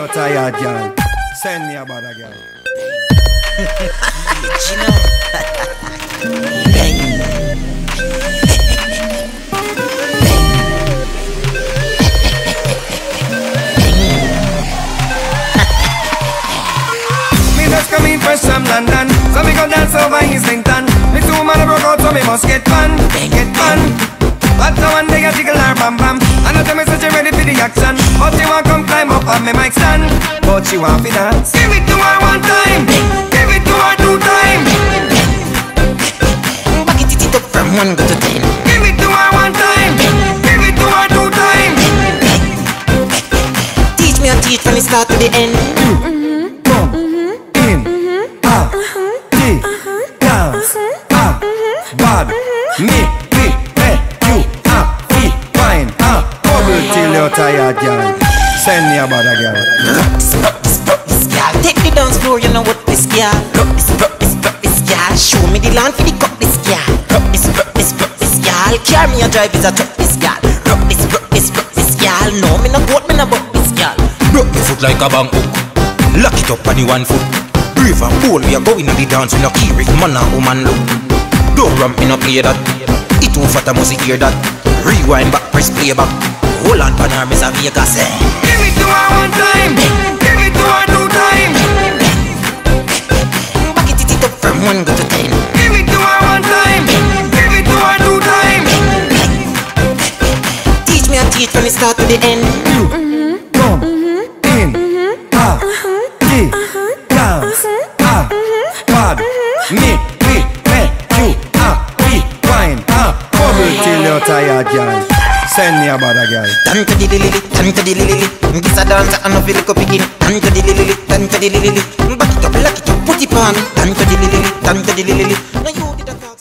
you're tired, girl. Send me a bother, girl. Me just come in fresh from London. So me go dance over Islington Me two man broke out so me must get fun Get fun. But now one day I jiggle her bam bam. And I tell me such a ready for the action. But she want come climb up on me mic stand But she want fi dance Give it to her one time Give it to her two time Back it it up from one go to ten. Give it to her one time Give it to her two time Teach me and teach from the start to the end. Come in out the dance ah bad me me make you happy wine ah bubble till you're tired girl send me a bother girl Rock this, rock this, rock this, girl. Take the dance floor, you know what this, girl. Rock this, rock this, rock this, girl. Show me the land for the cup, this, girl. Rock this, rock this, rock this, girl. Carry me a drive is a truck, this, girl. Rock this, rock this, rock this, girl. No, me no goat, me no buck, this, girl. Broke the foot like a bang hook. Lock it up on the one foot. Brave and bold, we are going on the dance. We no care if man or woman look. Don't ramp me no play that. It too fat, I must hear that. Rewind back, press play back. Hold on, pan her, Miss Vegas. Eh. give it to her one time give it to her two time Back it it up from one go to ten. give it to her one time give it to her two time Teach me and teach from the start to the end. come in out the dance ah bad me me make you happy wine ah bubble till you're tired girl send me a bother girl Tan to the lily, tan to the lily. This a dance and a begin. Tan to the lily, tan to the lily. Back it up, lock it up, put it on. Tan to the lily, tan to the lily. Now you did a talk,